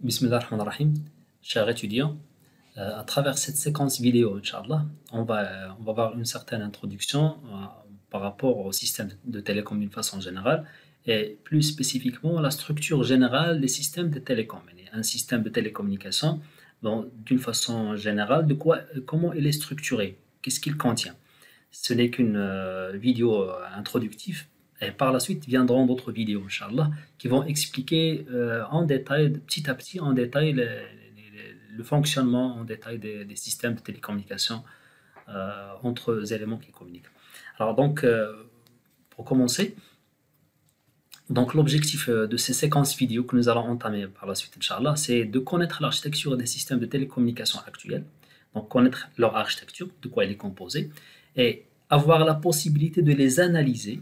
Bismillah ar-Rahman ar-Rahim, chers étudiants, euh, à travers cette séquence vidéo, Inch'Allah, on va, euh, on va voir une certaine introduction euh, par rapport au système de télécom d'une façon générale et plus spécifiquement la structure générale des systèmes de télécom. Un système de télécommunication, d'une façon générale, de quoi, comment il est structuré, qu'est-ce qu'il contient. Ce n'est qu'une vidéo introductive et par la suite viendront d'autres vidéos, Inch'Allah, qui vont expliquer euh, en détail, petit à petit, en détail, le fonctionnement en détail des, systèmes de télécommunication euh, entre éléments qui communiquent. Alors donc, euh, pour commencer, donc l'objectif de ces séquences vidéo que nous allons entamer par la suite, Inch'Allah, c'est de connaître l'architecture des systèmes de télécommunication actuels, donc connaître leur architecture, de quoi elle est composée, et avoir la possibilité de les analyser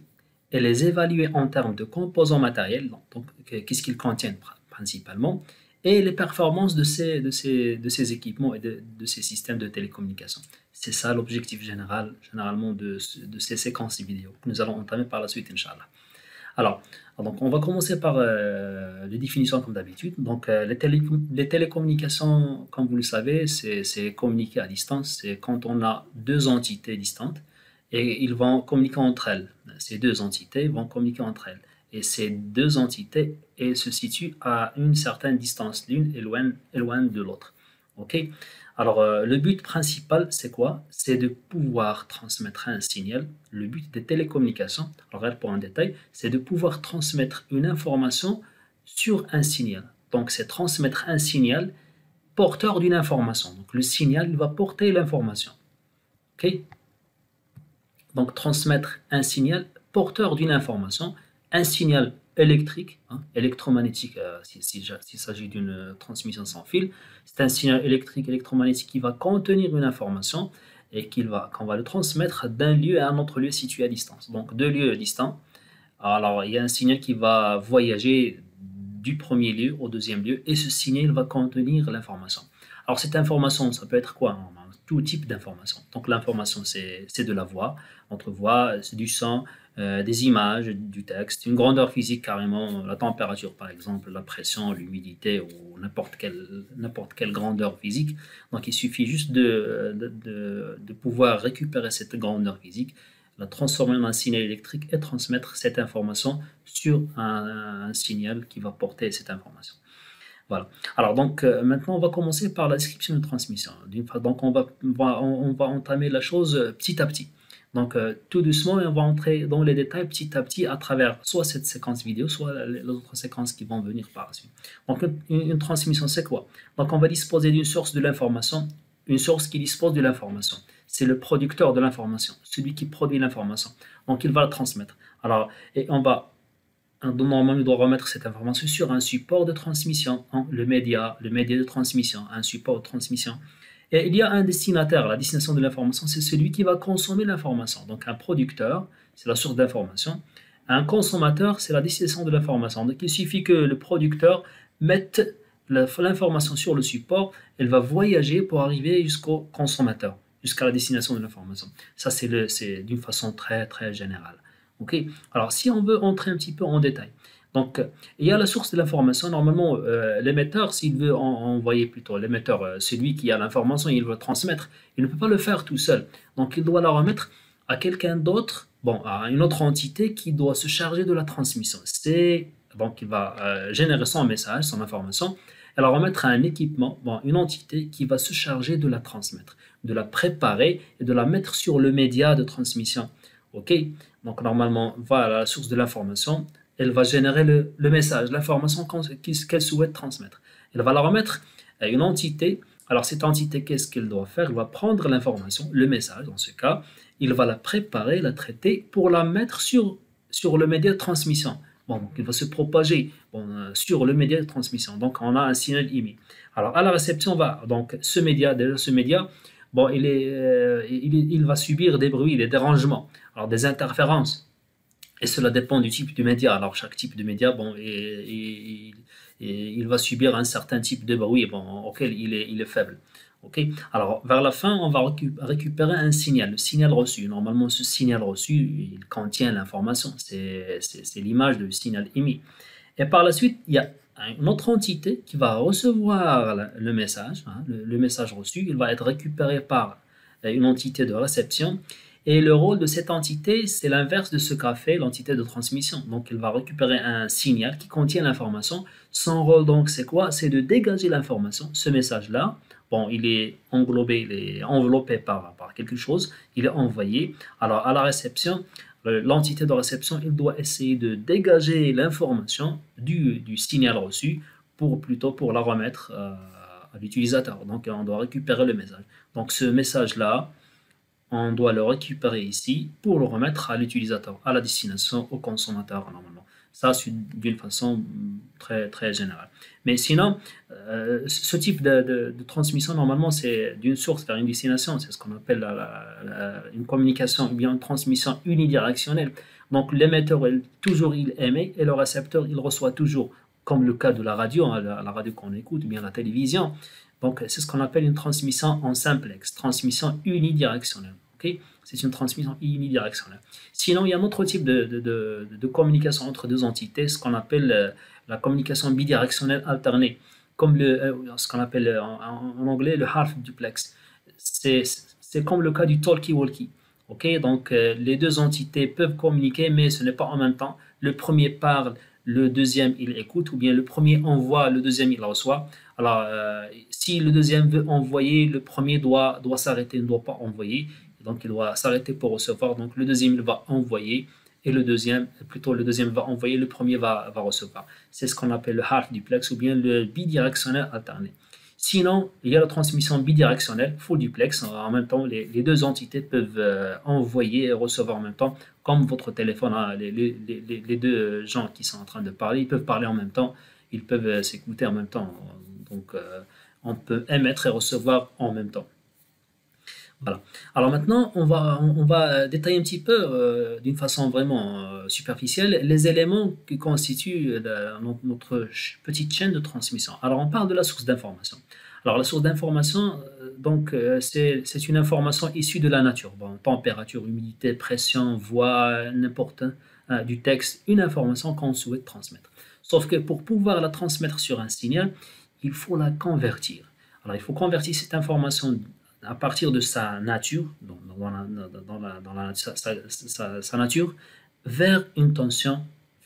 et les évaluer en termes de composants matériels, donc, qu'est-ce qu'ils contiennent principalement, et les performances de ces, équipements et de, ces systèmes de télécommunication. C'est ça l'objectif général, généralement, de, ces séquences vidéo que nous allons entamer par la suite, Inch'Allah. Alors, donc on va commencer par euh, les définitions comme d'habitude. Donc, euh, les, les, télécommunications, comme vous le savez, c'est communiquer à distance. C'est quand on a deux entités distantes et ils vont communiquer entre elles. Ces deux entités vont communiquer entre elles. Et ces deux entités se situent à une certaine distance l'une et loin, de l'autre. Ok? Alors, euh, le but principal, c'est quoi? C'est de pouvoir transmettre un signal. Le but des télécommunications, alors pour un détail, c'est de pouvoir transmettre une information sur un signal. Donc, c'est transmettre un signal porteur d'une information. Donc, le signal va porter l'information. Ok? Donc transmettre un signal porteur d'une information, un signal électrique, hein, électromagnétique, euh, s'il s'agit d'une transmission sans fil, c'est un signal électrique, électromagnétique qui va contenir une information et qu'on va, qu'on va le transmettre d'un lieu à un autre lieu situé à distance. Donc deux lieux distants. Alors il y a un signal qui va voyager du premier lieu au deuxième lieu et ce signal va contenir l'information. Alors cette information, ça peut être quoi tout type d'informations. Donc l'information, c'est de la voix, entre voix, c'est du son, euh, des images, du texte, une grandeur physique carrément, la température par exemple, la pression, l'humidité ou n'importe quelle, quelle grandeur physique. Donc il suffit juste de, de, pouvoir récupérer cette grandeur physique, la transformer en un signal électrique et transmettre cette information sur un signal qui va porter cette information. Voilà. Alors donc euh, maintenant on va commencer par la description de transmission. Donc on va, on va, entamer la chose euh, petit à petit. Donc euh, tout doucement on va entrer dans les détails petit à petit à travers soit cette séquence vidéo, soit les autres séquences qui vont venir par la suite. Donc une, transmission c'est quoi? Donc on va disposer d'une source de l'information, une source qui dispose de l'information. C'est le producteur de l'information, celui qui produit l'information. Donc il va la transmettre. Alors et on va normalement, il doit remettre cette information sur un support de transmission, hein, le média, le média de transmission, un support de transmission. Et il y a un destinataire, la destination de l'information, c'est celui qui va consommer l'information. Donc un producteur, c'est la source d'information. Un consommateur, c'est la destination de l'information. Donc il suffit que le producteur mette l'information sur le support, elle va voyager pour arriver jusqu'au consommateur, jusqu'à la destination de l'information. Ça, c'est d'une façon très, très générale. Alors, si on veut entrer un petit peu en détail, donc il y a la source de l'information. Normalement, euh, l'émetteur, s'il veut envoyer plutôt l'émetteur, euh, celui qui a l'information, il veut transmettre, il ne peut pas le faire tout seul. Donc, il doit la remettre à quelqu'un d'autre, bon, à une autre entité qui doit se charger de la transmission. C'est donc il va euh, générer son message, son information, et la remettre à un équipement, bon, une entité qui va se charger de la transmettre, de la préparer et de la mettre sur le média de transmission. Ok donc normalement, voilà la source de l'information. Elle va générer le, message, l'information qu'elle souhaite transmettre. Elle va la remettre à une entité. Alors cette entité, qu'est-ce qu'elle doit faire? Elle va prendre l'information, le message dans ce cas, il va la préparer, la traiter pour la mettre sur, sur le média de transmission. Bon, donc il va se propager euh, sur le média de transmission. Donc on a un signal émis. Alors à la réception, on va donc ce média, déjà ce média, bon, il, est, euh, il, va subir des bruits, des dérangements alors des interférences. Et cela dépend du type de média. Alors chaque type de média, bon, et, il va subir un certain type de bruit bon, auquel il est, il est faible. ok? Alors vers la fin, on va récupérer un signal, le signal reçu. Normalement, ce signal reçu, il contient l'information. C'est l'image du signal émis. Et par la suite, il y a une autre entité qui va recevoir le message, hein, le, message reçu, il va être récupéré par une entité de réception. Et le rôle de cette entité, c'est l'inverse de ce qu'a fait l'entité de transmission. Donc, il va récupérer un signal qui contient l'information. Son rôle, donc, c'est quoi? C'est de dégager l'information, ce message-là. Bon, il est englobé, il est enveloppé par, par quelque chose, il est envoyé. Alors, à la réception, l'entité de réception, il doit essayer de dégager l'information du, du, signal reçu pour plutôt pour la remettre euh, à l'utilisateur. Donc on doit récupérer le message. Donc ce message-là, on doit le récupérer ici pour le remettre à l'utilisateur, à la destination, au consommateur normalement. Ça, c'est d'une façon très, très générale. Mais sinon, euh, ce type de, transmission, normalement, c'est d'une source vers une destination. C'est ce qu'on appelle une communication ou bien une transmission unidirectionnelle. Donc, l'émetteur, toujours, il émet et le récepteur, il reçoit toujours, comme le cas de la radio, hein, la, radio qu'on écoute, ou bien la télévision. Donc, c'est ce qu'on appelle une transmission en simplex, transmission unidirectionnelle. ok? C'est une transmission unidirectionnelle. Sinon, il y a un autre type de, communication entre deux entités, ce qu'on appelle euh, la communication bidirectionnelle alternée, comme le, euh, ce qu'on appelle euh, en, anglais le half duplex. C'est comme le cas du talkie-walkie. ok? Donc, les deux entités peuvent communiquer, mais ce n'est pas en même temps. Le premier parle, le deuxième il écoute, ou bien le premier envoie, le deuxième il reçoit. Alors, si le deuxième veut envoyer, le premier doit, doit s'arrêter, ne doit pas envoyer. Donc il doit s'arrêter pour recevoir. Donc le deuxième, va envoyer. Et le deuxième, plutôt le deuxième va envoyer, le premier va, va recevoir. C'est ce qu'on appelle le half duplex ou bien le bidirectionnel alterné. Sinon, il y a la transmission bidirectionnelle, full duplex. En même temps, les, les deux entités peuvent euh, envoyer et recevoir en même temps, comme votre téléphone. Hein, les, les, les, deux gens qui sont en train de parler, ils peuvent parler en même temps, ils peuvent euh, s'écouter en même temps. Donc, euh, on peut émettre et recevoir en même temps. Voilà. Alors maintenant, on va, va détailler un petit peu, euh, d'une façon vraiment euh, superficielle, les éléments qui constituent notre petite chaîne de transmission. Alors on parle de la source d'information. Alors la source d'information, euh, donc c'est une information issue de la nature. Température, humidité, pression, voix, n'importe du texte, une information qu'on souhaite transmettre. Sauf que pour pouvoir la transmettre sur un signal, il faut la convertir. Alors il faut convertir cette information à partir de sa nature, dans, sa, nature, vers une tension,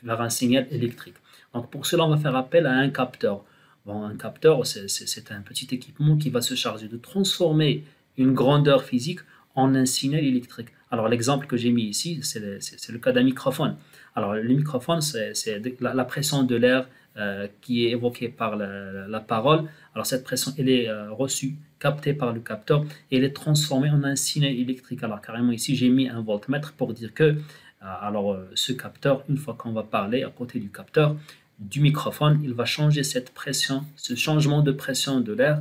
vers un signal électrique. Donc pour cela, on va faire appel à un capteur. Un capteur, c'est un petit équipement qui va se charger de transformer une grandeur physique en un signal électrique. Alors l'exemple que j'ai mis ici, c'est le, cas d'un microphone. Alors le microphone, c'est la, pression de l'air euh, qui est évoquée par la, parole. Alors cette pression, elle est euh, reçue capté par le capteur et il est transformé en un signal électrique. Alors carrément ici j'ai mis un voltmètre pour dire que euh, alors ce capteur, une fois qu'on va parler à côté du capteur du microphone, il va changer cette pression, ce changement de pression de l'air,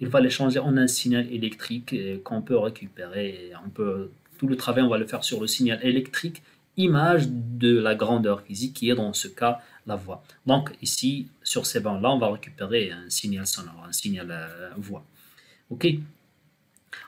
il va les changer en un signal électrique qu'on peut récupérer. On peut, tout le travail, on va le faire sur le signal électrique, image de la grandeur physique qui est dans ce cas la voix. Donc ici, sur ces bancs-là, on va récupérer un signal sonore, un signal euh, voix. OK?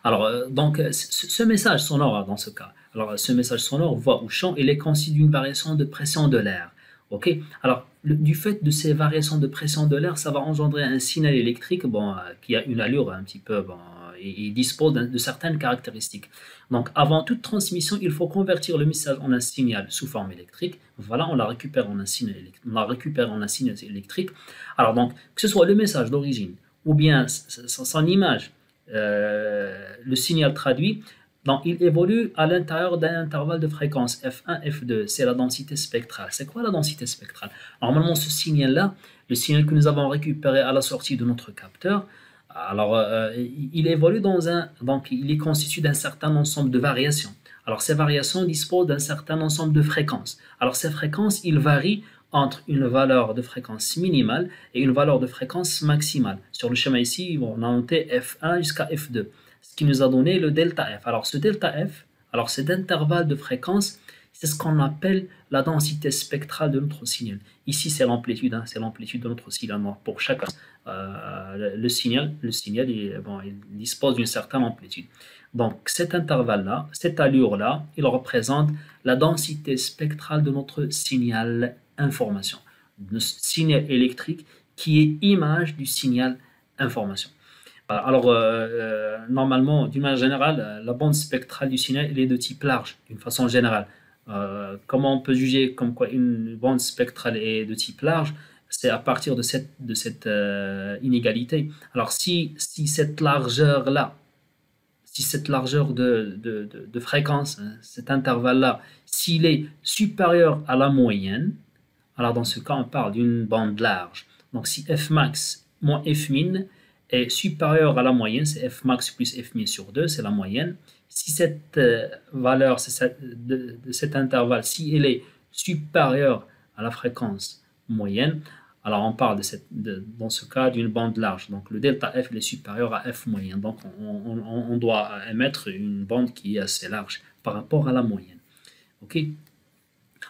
Alors, euh, donc, euh, ce message sonore, hein, dans ce cas, alors ce message sonore, voix ou chant, il est constitué d'une variation de pression de l'air. OK? Alors, du fait de ces variations de pression de l'air, ça va engendrer un signal électrique bon, qui a une allure un petit peu, bon, et, dispose de, certaines caractéristiques. Donc, avant toute transmission, il faut convertir le message en un signal sous forme électrique. Voilà, on la récupère en un signal électrique. On la récupère en un signal électrique. Alors, donc, que ce soit le message d'origine ou bien son image, euh, le signal traduit, donc il évolue à l'intérieur d'un intervalle de fréquence F1, F2. C'est la densité spectrale. C'est quoi la densité spectrale? Normalement, ce signal-là, le signal que nous avons récupéré à la sortie de notre capteur, alors euh, il évolue dans un, donc il est constitué d'un certain ensemble de variations. Alors ces variations disposent d'un certain ensemble de fréquences. Alors ces fréquences, ils varient entre une valeur de fréquence minimale et une valeur de fréquence maximale. Sur le schéma ici, on a noté F1 jusqu'à F2, ce qui nous a donné le delta F. Alors ce delta F, alors cet intervalle de fréquence, c'est ce qu'on appelle la densité spectrale de notre signal. Ici, c'est l'amplitude, hein, c'est l'amplitude de notre signal. pour chaque euh, le signal, le signal il, dispose d'une certaine amplitude. Donc cet intervalle-là, cette allure-là, il représente la densité spectrale de notre signal information. d'un signal électrique qui est image du signal information. Euh, alors, euh, normalement, d'une manière générale, la bande spectrale du signal est de type large, d'une façon générale. Comment on peut juger comme quoi une bande spectrale est de type large? C'est à partir de cette, cette inégalité. Alors si, cette largeur-là, si cette largeur de, fréquence, hein, cet intervalle-là, s'il est supérieur à la moyenne, alors dans ce cas, on parle d'une bande large. Donc si f max moins f min est supérieur à la moyenne, c'est f max plus f min sur 2, c'est la moyenne. Si cette euh, valeur de, cet intervalle, si elle est supérieure à la fréquence moyenne, alors on parle dans ce cas d'une bande large. Donc le delta f est supérieur à f moyen. Donc on, doit émettre une bande qui est assez large par rapport à la moyenne. Ok?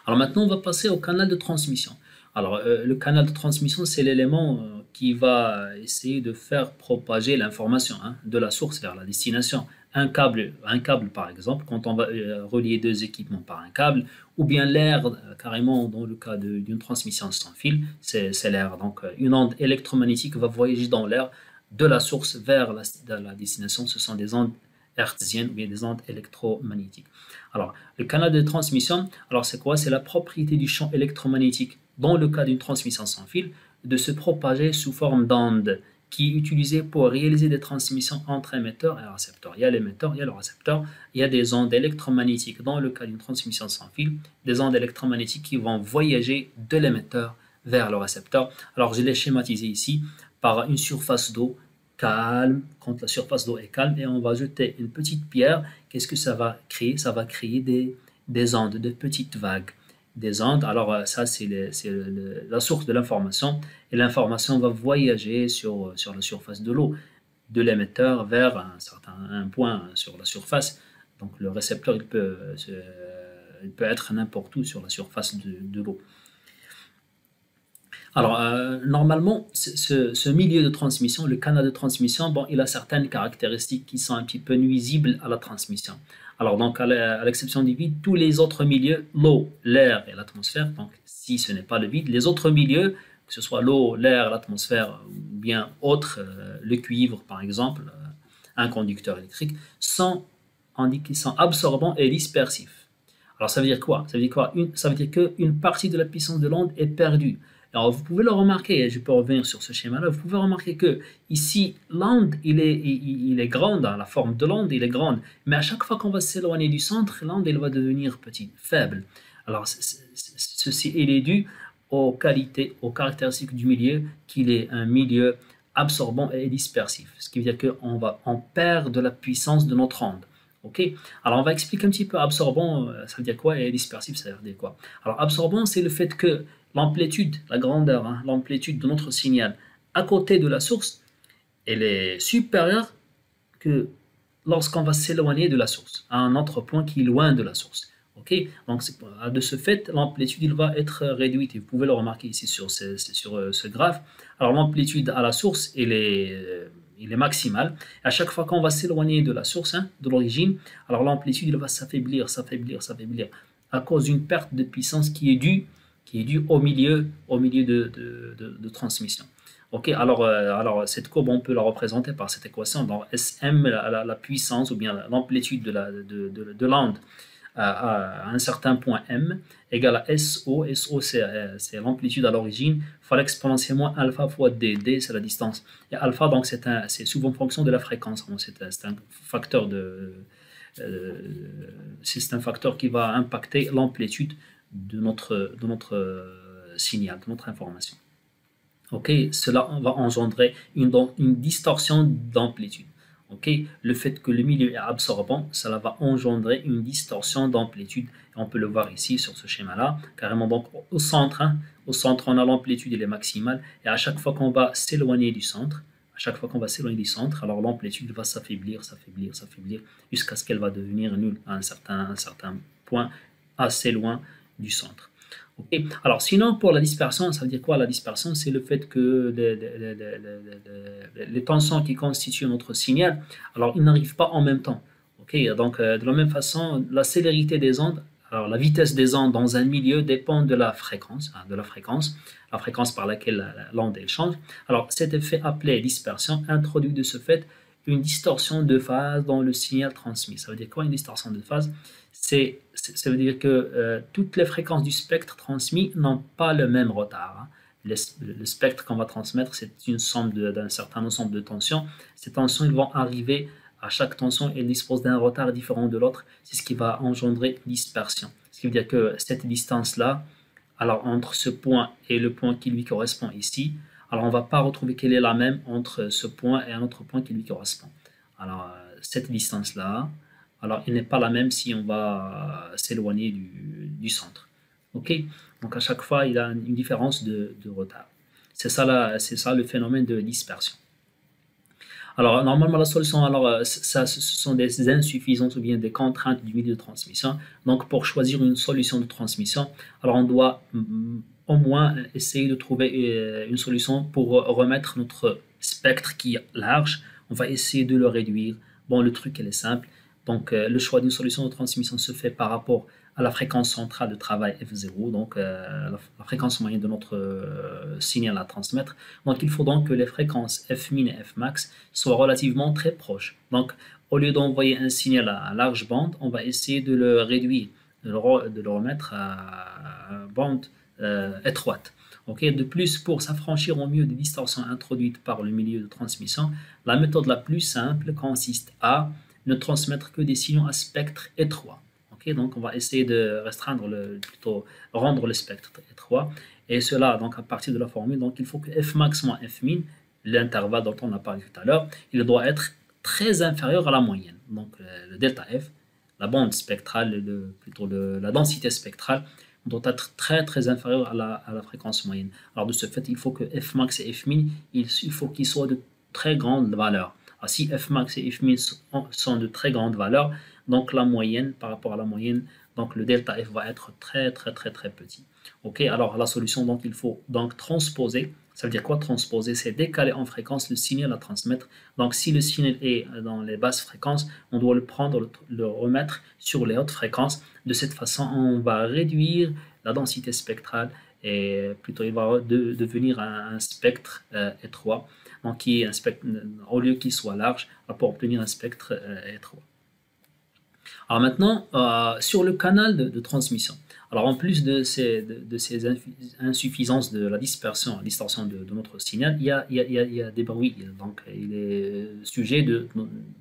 Alors maintenant on va passer au canal de transmission. Alors euh, le canal de transmission c'est l'élément euh, qui va essayer de faire propager l'information hein, de la source vers la destination un câble, par exemple, quand on va euh, relier deux équipements par un câble, ou bien l'air, euh, carrément dans le cas d'une transmission sans fil, c'est l'air. Donc euh, une onde électromagnétique va voyager dans l'air de la source vers la, la, destination. Ce sont des ondes hertziennes ou bien des ondes électromagnétiques. Alors le canal de transmission, alors c'est quoi? C'est la propriété du champ électromagnétique dans le cas d'une transmission sans fil de se propager sous forme d'ondes qui est utilisé pour réaliser des transmissions entre émetteur et récepteur. Il y a l'émetteur, il y a le récepteur, il y a des ondes électromagnétiques dans le cas d'une transmission sans fil, des ondes électromagnétiques qui vont voyager de l'émetteur vers le récepteur. Alors je l'ai schématisé ici par une surface d'eau calme, quand la surface d'eau est calme, et on va jeter une petite pierre. Qu'est-ce que ça va créer? Ça va créer des, des ondes, de petites vagues des ondes. Alors euh, ça, c'est la source de l'information. Et l'information va voyager sur, sur la surface de l'eau, de l'émetteur vers un certain un point sur la surface. Donc le récepteur, il peut, il peut être n'importe où sur la surface de, l'eau. Alors, euh, normalement, ce, ce, milieu de transmission, le canal de transmission, bon, il a certaines caractéristiques qui sont un petit peu nuisibles à la transmission. Alors, donc, à l'exception du vide, tous les autres milieux, l'eau, l'air et l'atmosphère, donc si ce n'est pas le vide, les autres milieux, que ce soit l'eau, l'air, l'atmosphère ou bien autre, euh, le cuivre par exemple, euh, un conducteur électrique, sont, sont absorbants et dispersifs. Alors, ça veut dire quoi? Ça veut dire quoi? Ça veut dire qu'une partie de la puissance de l'onde est perdue. Alors, vous pouvez le remarquer, et je peux revenir sur ce schéma-là, vous pouvez remarquer que ici, l'onde, il est, il, est grande, hein, la forme de l'onde, il est grande, mais à chaque fois qu'on va s'éloigner du centre, l'onde, elle va devenir petite, faible. Alors, ceci, il est dû aux qualités, aux caractéristiques du milieu, qu'il est un milieu absorbant et dispersif, ce qui veut dire qu'on va, on perd de la puissance de notre onde. Ok? Alors, on va expliquer un petit peu absorbant, euh, ça veut dire quoi, et dispersif, ça veut dire quoi? Alors, absorbant, c'est le fait que l'amplitude, la grandeur, hein, l'amplitude de notre signal à côté de la source, elle est supérieure que lorsqu'on va s'éloigner de la source, à un autre point qui est loin de la source. Ok? Donc, de ce fait, l'amplitude va être réduite. Vous pouvez le remarquer ici sur ce, sur euh, graphe. Alors, l'amplitude à la source, elle est, euh, est maximale. à chaque fois qu'on va s'éloigner de la source, hein, de l'origine, alors l'amplitude va s'affaiblir, s'affaiblir, s'affaiblir, à cause d'une perte de puissance qui est due qui est dû au milieu, au milieu de, de, transmission. Ok, alors, euh, alors cette courbe, on peut la représenter par cette équation. Donc Sm, la, la, puissance ou bien l'amplitude de l'onde de, de, à, à, un certain point M égale à SO. SO, euh, c'est l'amplitude à l'origine fois l'exponentielle moins alpha fois D. D, c'est la distance. Et alpha, donc, c'est souvent fonction de la fréquence. C'est un facteur de... Euh, c'est un facteur qui va impacter l'amplitude de notre, euh, signal, de notre information. Ok, cela va engendrer une, distorsion d'amplitude. Ok, le fait que le milieu est absorbant, cela va engendrer une distorsion d'amplitude. On peut le voir ici sur ce schéma-là, carrément au centre. Hein, au centre, on a l'amplitude, elle est maximale, et à chaque fois qu'on va s'éloigner du centre, à chaque fois qu'on va s'éloigner du centre, alors l'amplitude va s'affaiblir, s'affaiblir, s'affaiblir, jusqu'à ce qu'elle va devenir nulle à un un certain point, assez loin centre. Alors sinon, pour la dispersion, ça veut dire quoi la dispersion? C'est le fait que les, tensions qui constituent notre signal, alors ils n'arrivent pas en même temps. Ok, Donc euh, de la même façon, la célérité des ondes Alors, la vitesse des ondes dans un milieu dépend de la fréquence, hein, de la fréquence, la fréquence par laquelle l'onde change. Alors, cet effet appelé dispersion introduit de ce fait une distorsion de phase dans le signal transmis. Ça veut dire quoi une distorsion de phase? C'est, Ça veut dire que euh, toutes les fréquences du spectre transmis n'ont pas le même retard. Hein. Le, spectre qu'on va transmettre, c'est une somme d'un certain ensemble de tensions. Ces tensions vont arriver à chaque tension, elle dispose d'un retard différent de l'autre. C'est ce qui va engendrer dispersion. Ce qui veut dire que cette distance-là, alors entre ce point et le point qui lui correspond ici, alors on ne va pas retrouver qu'elle est la même entre ce point et un autre point qui lui correspond. Alors euh, cette distance-là, alors elle n'est pas la même si on va s'éloigner du, centre. Ok? Donc à chaque fois, il a une différence de, retard. C'est ça, ça le phénomène de dispersion. Alors, normalement, la solution, alors, euh, ça, ce sont des insuffisances ou bien des contraintes du milieu de transmission. Donc, pour choisir une solution de transmission, alors on doit au moins essayer de trouver euh, une solution pour remettre notre spectre qui est large. On va essayer de le réduire. Bon, le truc, elle est simple. Donc, euh, le choix d'une solution de transmission se fait par rapport à la fréquence centrale de travail F0, donc euh, la, fréquence moyenne de notre euh, signal à transmettre. Donc il faut donc que les fréquences Fmin et Fmax soient relativement très proches. Donc au lieu d'envoyer un signal à, large bande, on va essayer de le réduire, de le, remettre à, bande étroite. De plus, pour s'affranchir au mieux des distorsions introduites par le milieu de transmission, la méthode la plus simple consiste à ne transmettre que des signaux à spectre étroit donc on va essayer de restreindre le, plutôt rendre le spectre étroit. Et cela, donc à partir de la formule, donc il faut que f max moins f l'intervalle dont on a parlé tout à l'heure, il doit être très inférieur à la moyenne. Donc le delta f, la bande spectrale, le, plutôt la densité spectrale, doit être très très inférieure à la, fréquence moyenne. Alors de ce fait, il faut que f et f il, il faut qu'ils soient de très grandes valeurs. Alors, si f max et f min sont de très grandes valeurs, donc la moyenne par rapport à la moyenne, donc le delta f va être très très très très petit. Ok, alors la solution, donc il faut donc transposer. Ça veut dire quoi transposer? C'est décaler en fréquence le signal à transmettre. Donc si le signal est dans les basses fréquences, on doit le prendre, le remettre sur les hautes fréquences. De cette façon, on va réduire la densité spectrale et plutôt il va devenir un, spectre euh, étroit. Au lieu qu'il soit large, pour obtenir un spectre euh, étroit. Alors maintenant, euh, sur le canal de, transmission. Alors en plus de ces, insuffisances de la dispersion, la distorsion de, notre signal, il y, a, des bruits. Donc il est sujet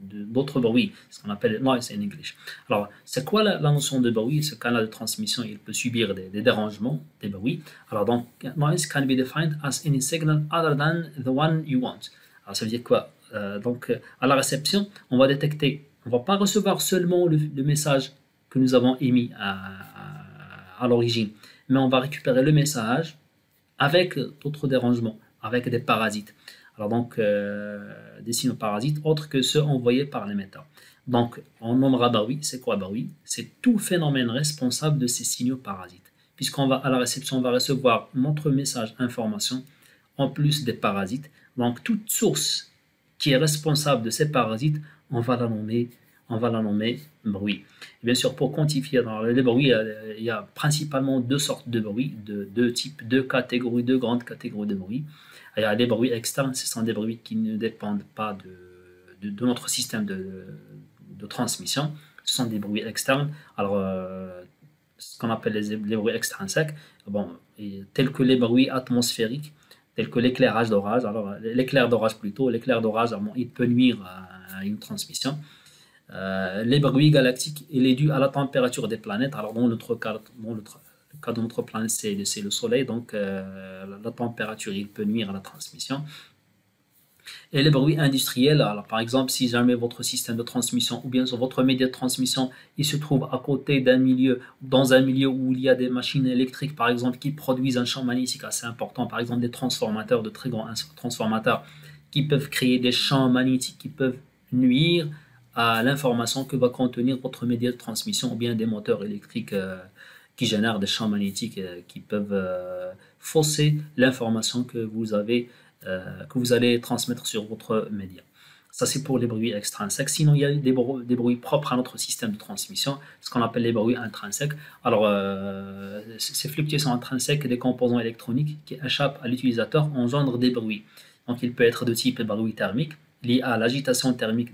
d'autres bruits, ce qu'on appelle noise in English. Alors c'est quoi la, notion de bruit? Ce canal de transmission, il peut subir des, des, dérangements, des bruits. Alors donc, noise can be defined as any signal other than the one you want. Alors ça veut dire quoi? Euh, Donc à la réception, on va détecter on ne va pas recevoir seulement le, message que nous avons émis à, l'origine, mais on va récupérer le message avec d'autres dérangements, avec des parasites. Alors donc, euh, des signaux parasites autres que ceux envoyés par l'émetteur. Donc, on nommera Baroui. C'est quoi Baroui C'est tout phénomène responsable de ces signaux parasites. Puisqu'on va à la réception, on va recevoir notre message information en plus des parasites. Donc, toute source qui est responsable de ces parasites, on va la nommer, on va la nommer bruit. bien sûr, pour quantifier les bruits, il y a principalement deux sortes de bruits, de deux types, deux catégories, deux grandes catégories de bruits. Il y a des bruits externes, ce sont des bruits qui ne dépendent pas de, notre système de, transmission. Ce sont des bruits externes. Alors, euh, ce qu'on appelle les, les, bruits extrinsèques, bon, tels que les bruits atmosphériques, tels que l'éclairage d'orage. Alors, l'éclair d'orage plutôt, l'éclair d'orage, il peut nuire à une transmission. Euh, les bruits galactiques, il est dû à la température des planètes. Alors, dans notre cas, dans le, cas de notre planète, c'est le Soleil, donc euh, la température, il peut nuire à la transmission. Et les bruits industriels, alors par exemple, si jamais votre système de transmission ou bien votre média de transmission, il se trouve à côté d'un milieu, dans un milieu où il y a des machines électriques, par exemple, qui produisent un champ magnétique assez important, par exemple des transformateurs, de très grands transformateurs, qui peuvent créer des champs magnétiques qui peuvent nuire à l'information que va contenir votre média de transmission ou bien des moteurs électriques euh, qui génèrent des champs magnétiques euh, qui peuvent euh, fausser l'information que vous avez que vous allez transmettre sur votre média. Ça, c'est pour les bruits extrinsèques. Sinon, il y a des, bruits propres à notre système de transmission, ce qu'on appelle les bruits intrinsèques. Alors, ces fluctuations intrinsèques des composants électroniques qui échappent à l'utilisateur engendrent des bruits. Donc, il peut être de type bruit thermique, lié à l'agitation thermique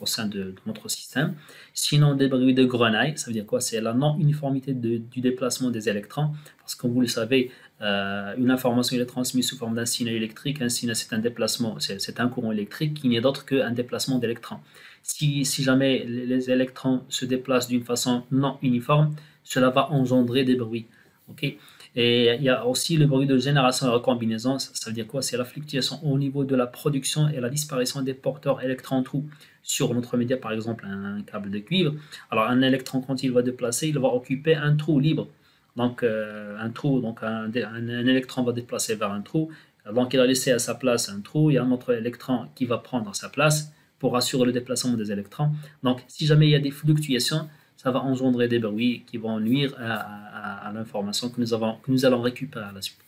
au sein de, notre système. Sinon, des bruits de grenaille, ça veut dire quoi? C'est la non-uniformité du déplacement des électrons. Parce que, comme vous le savez, euh, une information est transmise sous forme d'un signal électrique. Un signal, c'est un déplacement, c'est un courant électrique qui n'est d'autre qu'un déplacement d'électrons. Si, si, jamais les électrons se déplacent d'une façon non uniforme, cela va engendrer des bruits. ok? Et il y a aussi le bruit de génération et recombinaison. Ça, ça veut dire quoi? C'est la fluctuation au niveau de la production et la disparition des porteurs électrons-trous sur notre média, par exemple un câble de cuivre. Alors un électron, quand il va déplacer, il va occuper un trou libre donc, euh, un trou, donc un, électron va déplacer vers un trou. Donc, il a laissé à sa place un trou. Il y a un autre électron qui va prendre sa place pour assurer le déplacement des électrons. Donc, si jamais il y a des fluctuations, ça va engendrer des bruits qui vont nuire à, l'information que nous, que nous allons récupérer à la suite.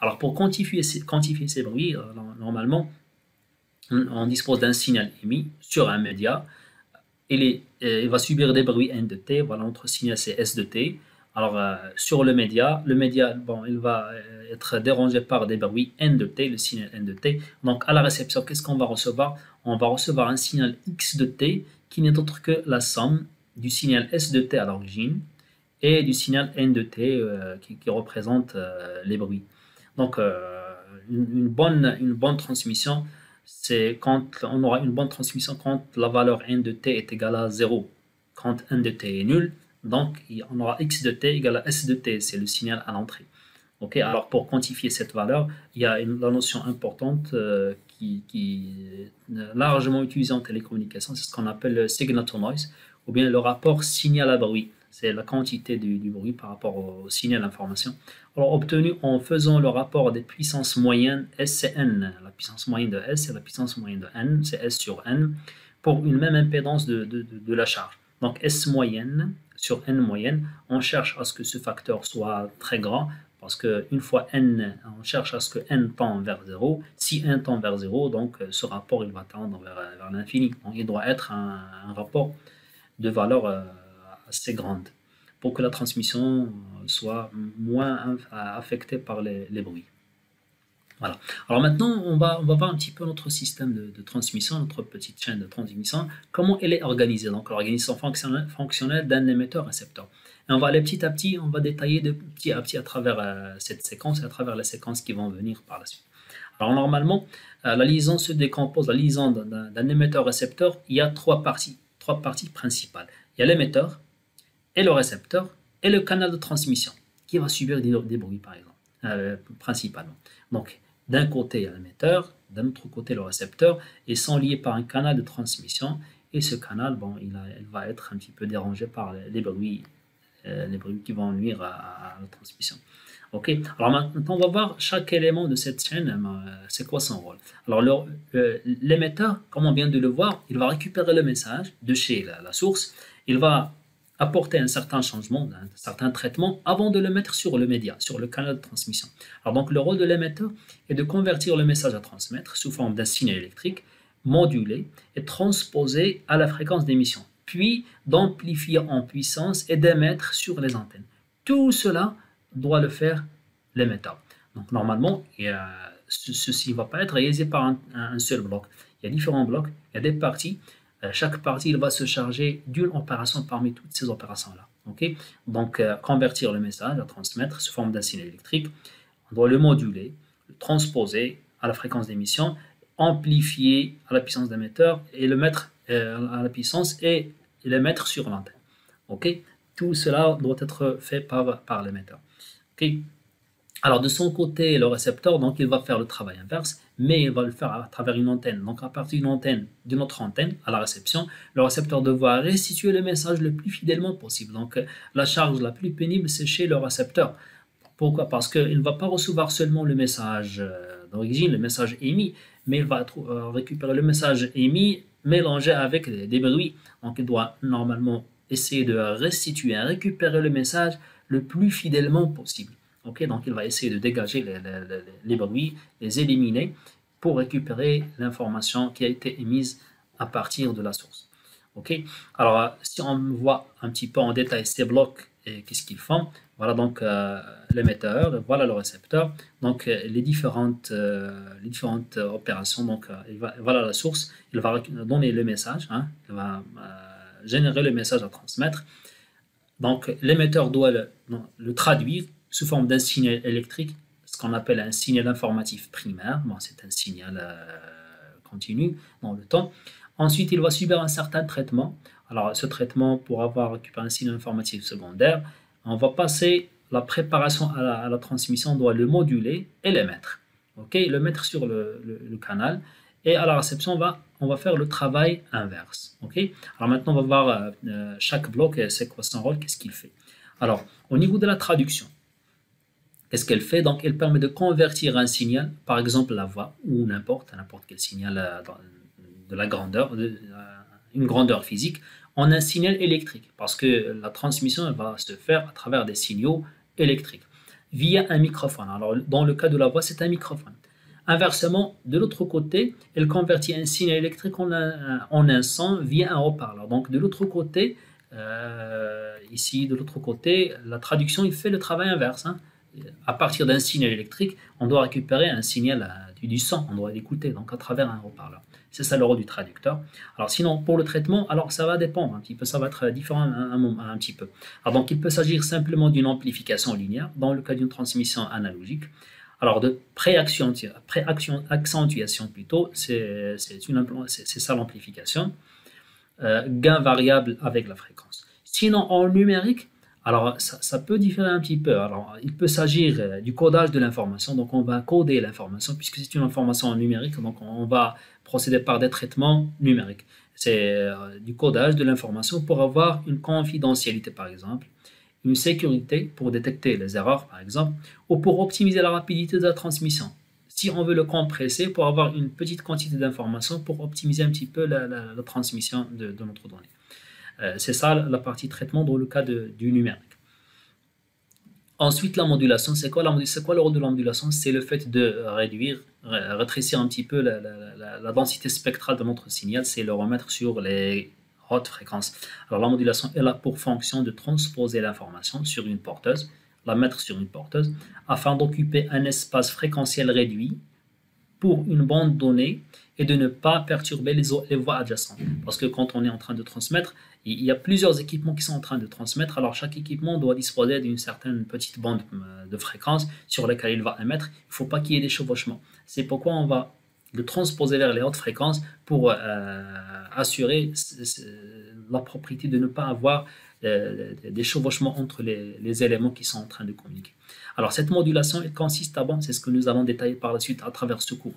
Alors, pour quantifier ces, bruits, euh, normalement, on, dispose d'un signal émis sur un média. Il, euh, il va subir des bruits N de T. Voilà, notre signal, c'est S de T. Alors, euh, sur le média, le média, bon, il va être dérangé par des bruits N de T, le signal N de T. Donc, à la réception, qu'est-ce qu'on va recevoir? On va recevoir un signal X de T qui n'est autre que la somme du signal S de T à l'origine et du signal N de T euh, qui, représente les bruits. Donc, une, bonne, une bonne transmission, c'est quand on aura une bonne transmission quand la valeur N de T est égale à 0. Quand N de T est nul, donc, on aura x de t égale à s de t, c'est le signal à l'entrée. Ok, alors pour quantifier cette valeur, il y a une, la notion importante euh, qui, est largement utilisée en télécommunication, c'est ce qu'on appelle le signal to noise, ou bien le rapport signal à bruit. C'est la quantité du, bruit par rapport au, signal d'information. Alors, obtenu en faisant le rapport des puissances moyennes S et N. La puissance moyenne de S et la puissance moyenne de N, c'est S sur N, pour une même impédance de, de la charge. Donc S moyenne sur n moyenne, on cherche à ce que ce facteur soit très grand, parce qu'une fois n, on cherche à ce que n tend vers 0. Si n tend vers 0, donc ce rapport il va tendre vers, vers l'infini. il doit être un, rapport de valeur euh, assez grande pour que la transmission euh, soit moins affectée par les bruits. Voilà. Alors maintenant, on va, on va voir un petit peu notre système de, transmission, notre petite chaîne de transmission, comment elle est organisée? Donc l'organisation fonctionnelle, fonctionnelle d'un émetteur-récepteur. Et on va aller petit à petit, on va détailler de petit à petit à travers euh, cette séquence et à travers les séquences qui vont venir par la suite. Alors normalement, la liaison se décompose, la liaison d'un émetteur-récepteur, il y a trois parties, trois parties principales. Il y a l'émetteur et le récepteur et le canal de transmission qui va subir des, bruits par exemple, euh, principalement. Donc d'un côté l'émetteur, d'un autre côté le récepteur, et sont liés par un canal de transmission. Et ce canal, bon, il, va être un petit peu dérangé par les, bruits, euh, les bruits qui vont nuire à, la transmission. Ok, alors maintenant on va voir chaque élément de cette chaîne, euh, c'est quoi son rôle. Alors l'émetteur, comme on vient de le voir, il va récupérer le message de chez la source, il va apporter un certain changement, un certain traitement avant de le mettre sur le média, sur le canal de transmission. Alors donc le rôle de l'émetteur est de convertir le message à transmettre sous forme d'un signal électrique modulé et transposé à la fréquence d'émission, puis d'amplifier en puissance et d'émettre sur les antennes. Tout cela doit le faire l'émetteur. Donc normalement, ceci ne va pas être réalisé par un, un seul bloc. Il y a différents blocs, il y a des parties euh, chaque partie il va se charger d'une opération parmi toutes ces opérations-là. Donc, euh, convertir le message à transmettre sous forme d'un signal électrique, on doit le moduler, le transposer à la fréquence d'émission, amplifier à la puissance d'émetteur et le mettre euh, à la puissance et le mettre sur l'antenne. Tout cela doit être fait par, par l'émetteur. Alors de son côté, le récepteur, donc il va faire le travail inverse, mais il va le faire à travers une antenne. Donc à partir d'une antenne, d'une autre antenne, à la réception, le récepteur devra restituer le message le plus fidèlement possible. Donc la charge la plus pénible, c'est chez le récepteur. Pourquoi? Parce qu'il ne va pas recevoir seulement le message euh, d'origine, le message émis, mais il va euh, récupérer le message émis mélangé avec des bruits. Donc il doit normalement essayer de restituer, récupérer le message le plus fidèlement possible donc il va essayer de dégager les, bruits, les éliminer pour récupérer l'information qui a été émise à partir de la source. Ok Alors, si on voit un petit peu en détail ces blocs et qu'est-ce qu'ils font, voilà donc euh, l'émetteur, voilà le récepteur. Donc euh, les différentes, euh, les différentes opérations, donc voilà la source, il va donner le message, hein, il va générer le message à transmettre. Donc l'émetteur doit le, le, traduire sous forme d'un signal électrique, ce qu'on appelle un signal informatif primaire. Bon, c'est un signal continu dans le temps. Ensuite, il va subir un certain traitement. Alors, ce traitement, pour avoir récupéré un signal informatif secondaire, on va passer la préparation à la, transmission, on doit le moduler et le mettre. ok le mettre sur le, canal. Et à la réception, on va, on va faire le travail inverse. ok? Alors maintenant, on va voir euh, euh, chaque bloc, c'est quoi son qu'est-ce qu'il fait? Alors, au niveau de la traduction, qu'est-ce qu'elle fait? Donc, elle permet de convertir un signal, par exemple la voix, ou n'importe, n'importe quel signal euh, de la grandeur, de, une grandeur physique, en un signal électrique, parce que la transmission va se faire à travers des signaux électriques, via un microphone. Alors, dans le cas de la voix, c'est un microphone. Inversement, de l'autre côté, elle convertit un signal électrique en un, en un son via un haut-parleur. Donc, de l'autre côté, euh, ici, de l'autre côté, la traduction, il fait le travail inverse. Hein. À partir d'un signal électrique, on doit récupérer un signal euh, du son, on doit l'écouter, donc à travers un haut-parleur. C'est ça le rôle du traducteur. Alors sinon, pour le traitement, alors ça va dépendre un petit peu, ça va être différent un, un, petit peu. Alors donc il peut s'agir simplement d'une amplification linéaire dans le cas d'une transmission analogique. Alors de pré-accentuation plutôt, c'est ça l'amplification. Euh, gain variable avec la fréquence. Sinon en numérique, alors, ça, peut différer un petit peu. Alors, il peut s'agir euh, du codage de l'information. Donc, on va coder l'information puisque c'est une information numérique. Donc, on va procéder par des traitements numériques. C'est euh, du codage de l'information pour avoir une confidentialité, par exemple, une sécurité pour détecter les erreurs, par exemple, ou pour optimiser la rapidité de la transmission. Si on veut le compresser pour avoir une petite quantité d'informations pour optimiser un petit peu la, transmission de, notre donnée. Euh, c'est ça la partie traitement dans le cas du numérique. Ensuite, la modulation, c'est quoi, quoi le rôle de la modulation? C'est le fait de réduire, rétrécir un petit peu la, densité spectrale de notre signal, c'est le remettre sur les hautes fréquences. Alors la modulation est là pour fonction de transposer l'information sur une porteuse, la mettre sur une porteuse, afin d'occuper un espace fréquentiel réduit pour une bande donnée et de ne pas perturber les, les voies adjacentes. Parce que quand on est en train de transmettre, il y a plusieurs équipements qui sont en train de transmettre. Alors chaque équipement doit disposer d'une certaine petite bande euh, de fréquence sur laquelle il va émettre. Il ne faut pas qu'il y ait des chevauchements. C'est pourquoi on va le transposer vers les hautes fréquences pour euh, assurer la propriété de ne pas avoir euh, des chevauchements entre les, éléments qui sont en train de communiquer. Alors cette modulation, elle consiste à, bon, c'est ce que nous allons détailler par la suite à travers ce cours.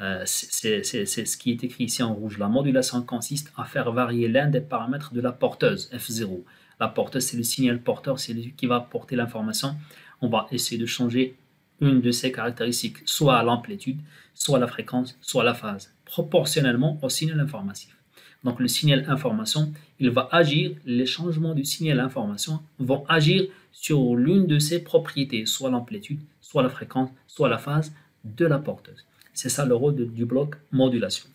Euh, c'est ce qui est écrit ici en rouge. La modulation consiste à faire varier l'un des paramètres de la porteuse, F0. La porteuse, c'est le signal porteur, c'est lui qui va porter l'information. On va essayer de changer une de ces caractéristiques, soit l'amplitude, soit la fréquence, soit la phase, proportionnellement au signal informatif. Donc le signal information, il va agir, les changements du signal information vont agir sur l'une de ses propriétés, soit l'amplitude, soit la fréquence, soit la phase de la porteuse. C'est ça le rôle du bloc modulation.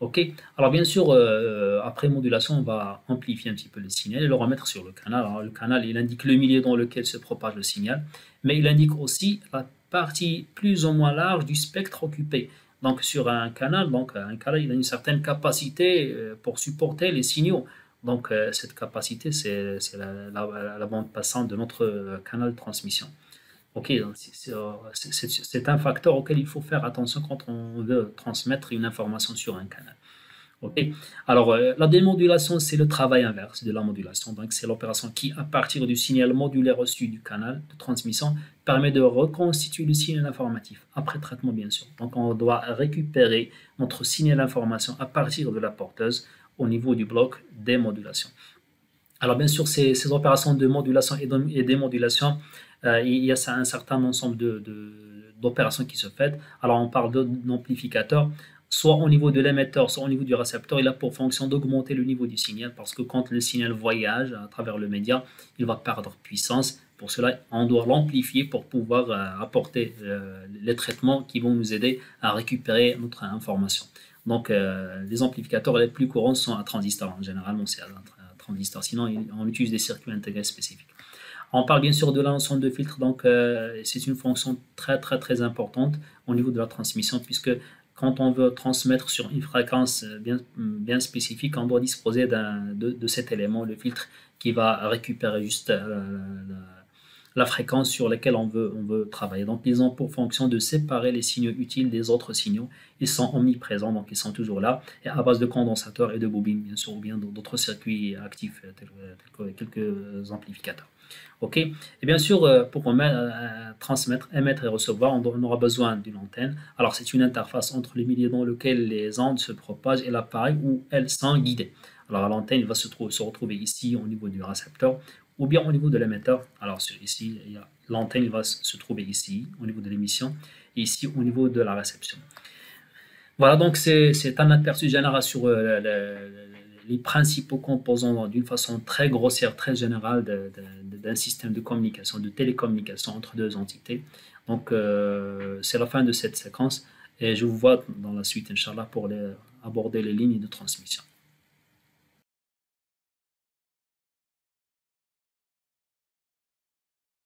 Ok? Alors bien sûr, euh, après modulation, on va amplifier un petit peu le signal et le remettre sur le canal. Alors le canal, il indique le milieu dans lequel se propage le signal, mais il indique aussi la partie plus ou moins large du spectre occupé. Donc sur un canal, donc un canal, il a une certaine capacité euh, pour supporter les signaux. Donc euh, cette capacité, c'est la, bande passante de notre canal de transmission. C'est un facteur auquel il faut faire attention quand on veut transmettre une information sur un canal. Alors euh, la démodulation, c'est le travail inverse de la modulation. Donc c'est l'opération qui, à partir du signal modulé reçu du canal de transmission, permet de reconstituer le signal informatif, après traitement bien sûr. Donc on doit récupérer notre signal d'information à partir de la porteuse au niveau du bloc démodulation. Alors bien sûr, ces, opérations de modulation et, démodulation, euh, il y a un certain ensemble d'opérations qui se font. Alors on parle d'amplificateur, soit au niveau de l'émetteur, soit au niveau du récepteur. Il a pour fonction d'augmenter le niveau du signal parce que quand le signal voyage à travers le média, il va perdre puissance Pour cela, on doit l'amplifier pour pouvoir euh, apporter euh, les traitements qui vont nous aider à récupérer notre information. Donc, les amplificateurs les plus courants sont à transistor. Généralement, c'est transistor. Sinon, on utilise des circuits intégrés spécifiques. On parle bien sûr de l'ensemble de filtres, donc c'est une fonction très très très importante au niveau de la transmission, puisque quand on veut transmettre sur une fréquence bien, bien spécifique, on doit disposer de, cet élément, le filtre, qui va récupérer juste euh, la, fréquence sur laquelle on veut, on veut travailler. Donc, ils ont pour fonction de séparer les signaux utiles des autres signaux. Ils sont omniprésents, donc ils sont toujours là, et à base de condensateurs et de bobines, bien sûr, ou bien d'autres circuits actifs, tels que quelques amplificateurs. OK Et bien sûr, euh, pour euh, transmettre, émettre et recevoir, on aura besoin d'une antenne. Alors, c'est une interface entre les milieux dans lequel les ondes se propagent et l'appareil où elles sont guidées. Alors, l'antenne va se, se, retrouver ici au niveau du récepteur ou bien au niveau de l'émetteur. Alors, ici, l'antenne va se trouver ici au niveau de l'émission et ici au niveau de la réception. Voilà, donc c'est un aperçu général sur euh, le les principaux composants d'une façon très grossière, très générale d'un système de communication, de télécommunication entre deux entités. Donc, euh, c'est la fin de cette séquence et je vous vois dans la suite, Inch'Allah, pour aborder les lignes de transmission.